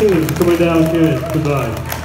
two coming down here. Goodbye.